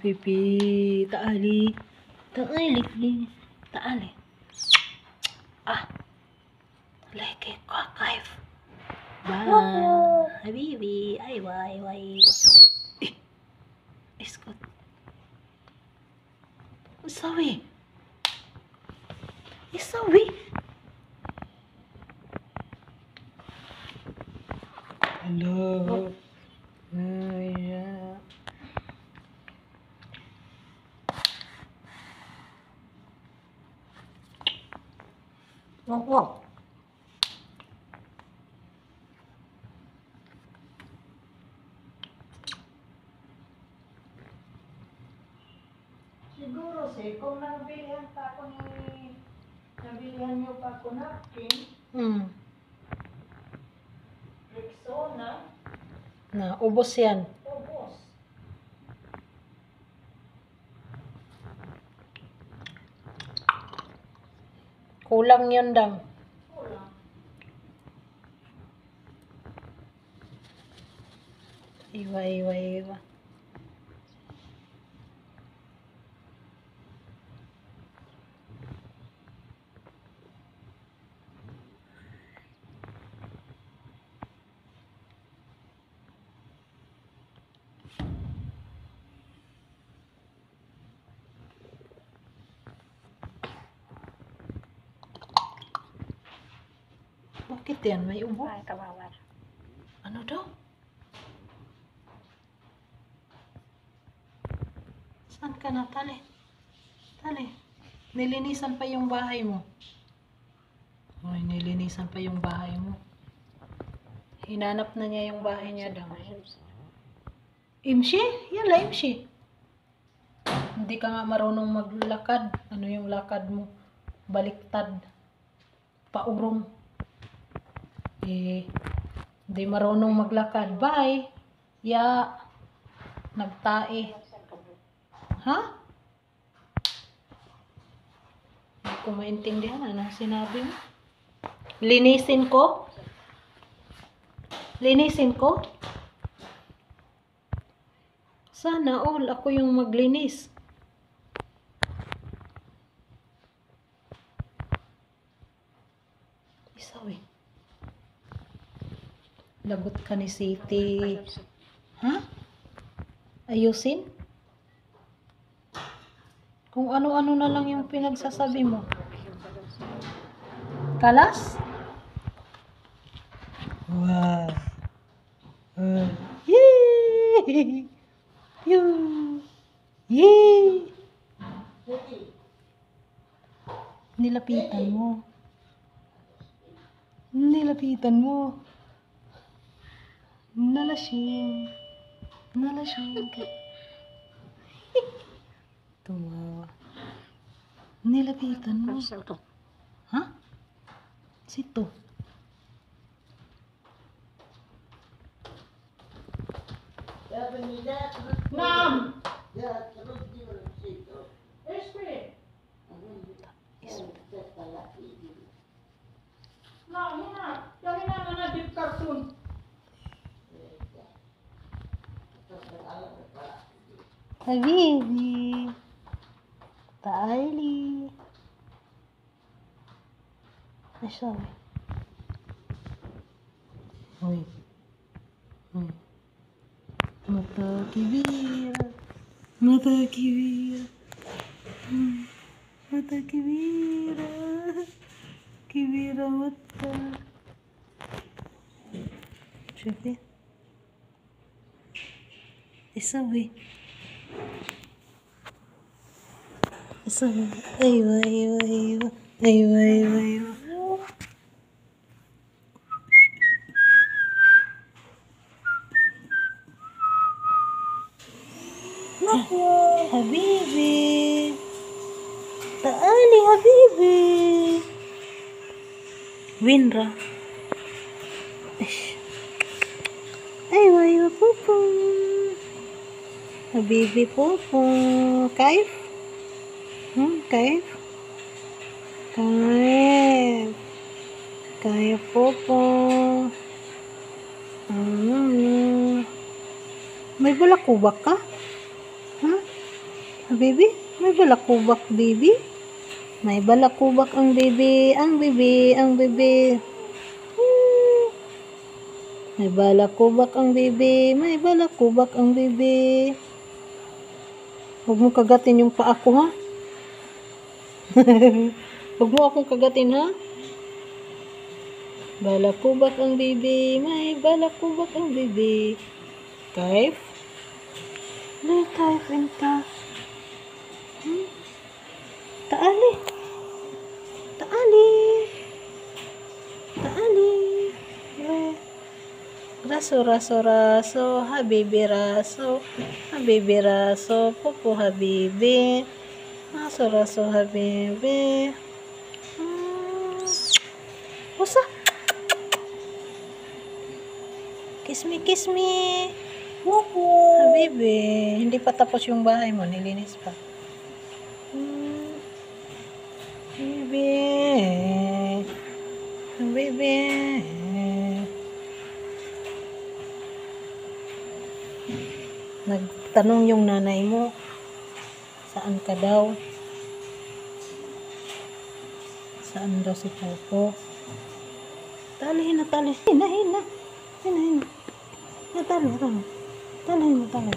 Shupipi, taali, taali, taali. Ah, leke ko kaif. Bye, habibi, ay wai wai. Eh, iskot. Isawi. Isawi. Hello. Ay, yeah. Wag. Siguro si, kung nabilihan pa ako ni, nabilihan niyo pa ako napkin, Hmm. Rexona, Na, ubos yan. ubos. Kulang yun dang. Iwa, iwa, iwa. Bakit yan? May ubo? Ay, kawawa. Ano daw? Saan ka na? Tali. Tali. Nilinisan pa yung bahay mo. Ay, nilinisan pa yung bahay mo. Hinanap na niya yung bahay niya daw. Imshi? Yan la, imshi. Hindi ka nga marunong maglakad. Ano yung lakad mo? Baliktad. Paurong. Eh, hindi marunong maglakad. Bye. Ya. Nagtae. Ha? Hindi ko maintindihan. Anong sinabi mo? Linisin ko? Linisin ko? Sana all ako yung maglinis. Isaw eh. Lagot ka ni City. Ha? Ayusin? Kung ano-ano na lang yung pinagsasabi mo. Kalas? Wow. Uh, yee! Yoo! Yee! Nilapitan mo. Nilapitan mo. Nalasing. Nalasing ka. Tumawa. Nilapitan mo. Ha? Sito. Ma'am! Esprit! No, hina. Yung hina na na deep cartoon. Vive. Baile. Tá, Deixa eu ver. Oi. Oi. Mata que vira. Mata que vira. Hum. Mata que vira. Que vira mata. Deixa eu ver. Deixa eu ver. Isawi. Aywa, aywa, aywa. Aywa, aywa, aywa. Habibi. Taali, Habibi. Winra. Aywa, aywa, pupo. Habibi po. Kaif? Kaif? Kaif. Kaif po po. Hmm. May balakubak ka? Ha? Habibi? May balakubak, baby? May balakubak ang baby, ang baby, ang baby. Hmm. May balakubak ang baby, may balakubak ang baby. Huwag mo kagatin yung paa ko, ha? Huwag mo akong kagatin, ha? Balakubak ang baby, may balakubak ang baby. Kaif? May kaif and ka. Hmm? Taali. Taali. Taali. Raso, raso, raso, habibi raso, habibi raso, popo habibi, raso, raso, habibi. Hmm. Usa. Kiss me, kiss me. Popo. Habibi, hindi pa tapos yung bahay mo, nilinis pa. Hmm. Habibi. Habibi. Nagtanong yung nanay mo, saan ka daw? Saan daw si Popo? Tali na, tali. Hina, hina. Hina, hina. Na, tali, tali. Tali na, tali.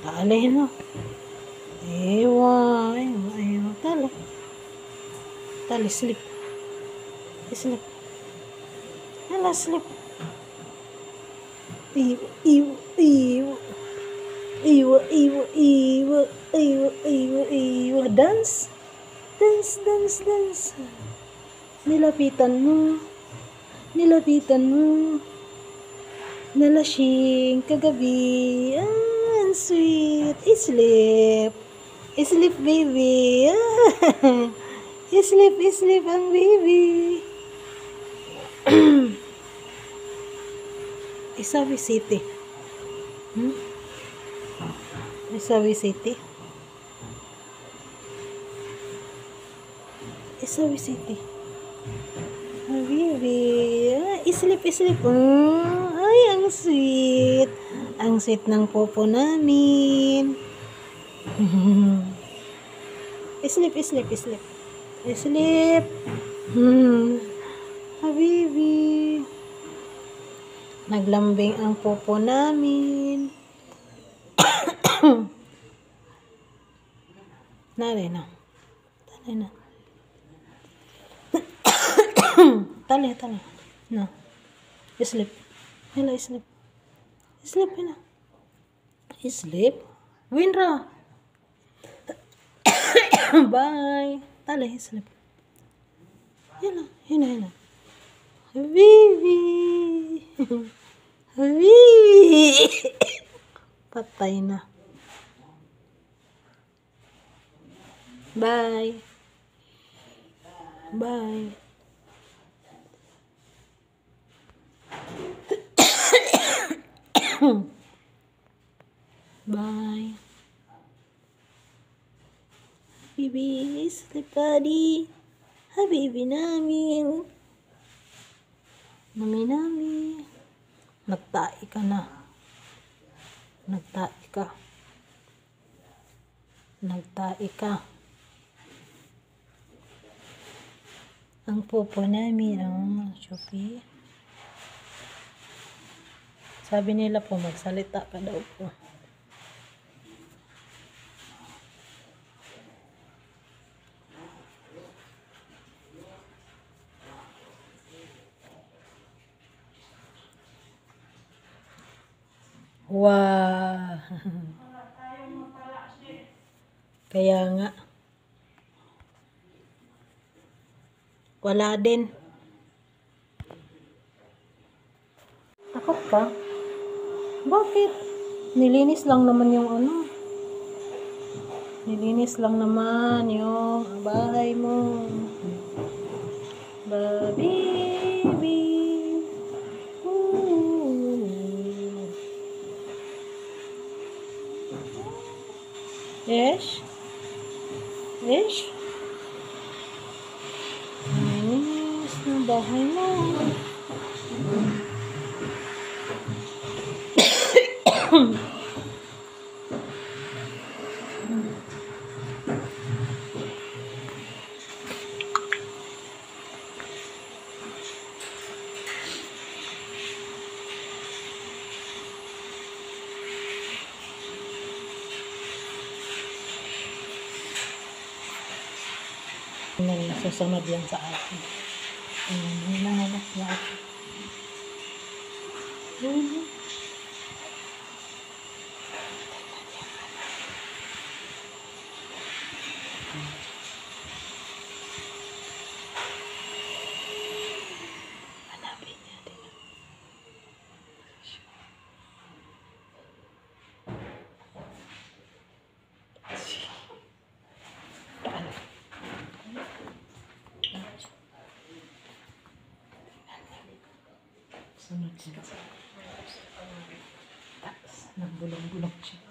Tali na. Ewa, ewa, ewa. Tali. Tali, slip. Slip. Hala, slip. Iwa, iwa, iwa. Iwa, iwa, iwa. Iwa, iwa, iwa. Dance. Dance, dance, dance. Nilapitan mo. Nilapitan mo. Nalasing kagabi. Ah, sweet. Sleep. Sleep, baby. Ah. Sleep, sleep ang baby. Isawi City. Hmm? Isawi City. Isawi City. Habibi. Ah, sleep, sleep. Mm, ay, ang sweet. Ang sweet ng popo namin. sleep, sleep, sleep. Sleep. Hmm. Habibi. Naglambing ang popo namin. Nari na. Tali na. tali, tali. No. Sleep. Hala, sleep. Sleep na. Sleep. Winra. Bye. Tali, sleep. Yana, yana, yana. Habibi. Habibi. Patay na. Bye. Bye. Bye. Habibi, sleep buddy. Habibi namin. Mami namin. Nagtai ka na. Nagtai ka. Nagtai ka. Ang popo namin, ang Shopee. Sabi nila po, magsalita ka daw po. Wow! Kaya nga. Wala din. Takot ka? Bakit? Nilinis lang naman yung ano. Nilinis lang naman yung Nang susunod yan sa akin. Ayan, nanganak na ako. Ayan. Sunod siya sa taas ng bulong-bulong siya.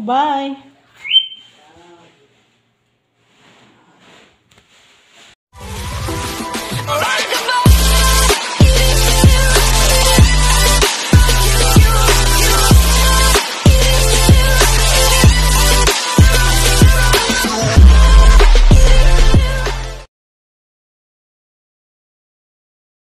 Bye!